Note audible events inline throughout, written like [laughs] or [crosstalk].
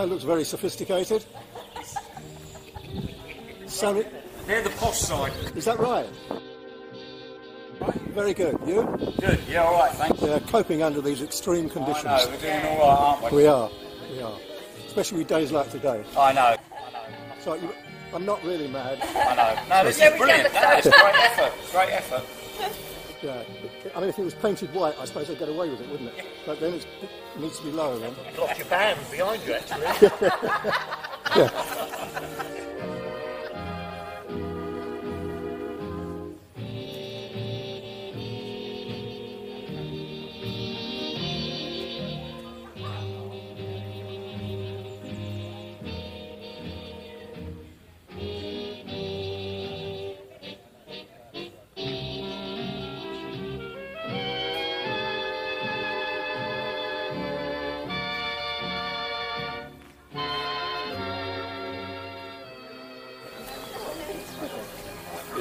That looks very sophisticated. Sounded, They're the posh side. is that right? Very good. You? Good, yeah, all right, thanks. They're coping under these extreme conditions. I conditions. know, we're doing all right, aren't we? We are. We are. Especially with days like today. I know, I know. So you, I'm not really mad. I know. No, this is brilliant. No, it's a great effort. Great effort. [laughs] Yeah. I mean, if it was painted white, I suppose I'd get away with it, wouldn't it? But then it's, it needs to be lower then. Block your band behind you, actually. [laughs] Yeah.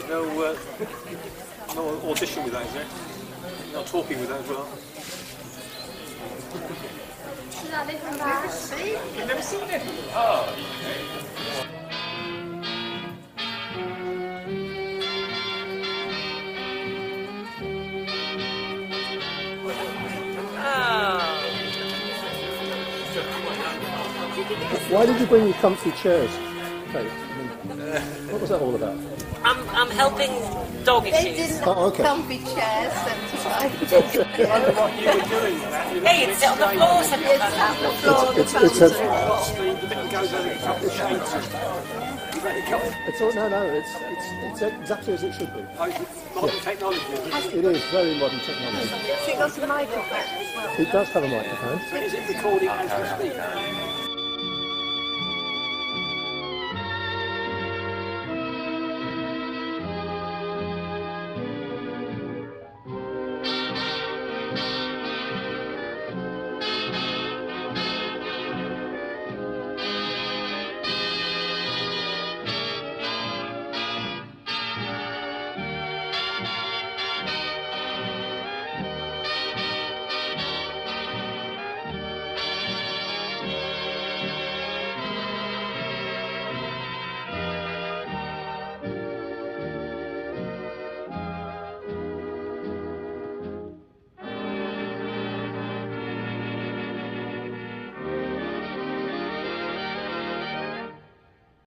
No, uh, no audition with that, is there? No talking with that as well. You've never seen it? Oh. Oh. Why did you bring your comfy chairs? Kate? I mean, what was that all about? I'm, I'm helping dog They issues. didn't Oh, okay. comfy chairs and [laughs] [laughs] What you were doing, that, you know, Hey, it's on the floor, so Yes, on the. It's, it's, a, the bit that goes over the top of the shades. You let it come. it's all, no, no, it's, it's, it's exactly as it should be. Oh, it's technology. it? It is very modern technology. She got a microphone as well. It does have a microphone. Is it recording as we speak?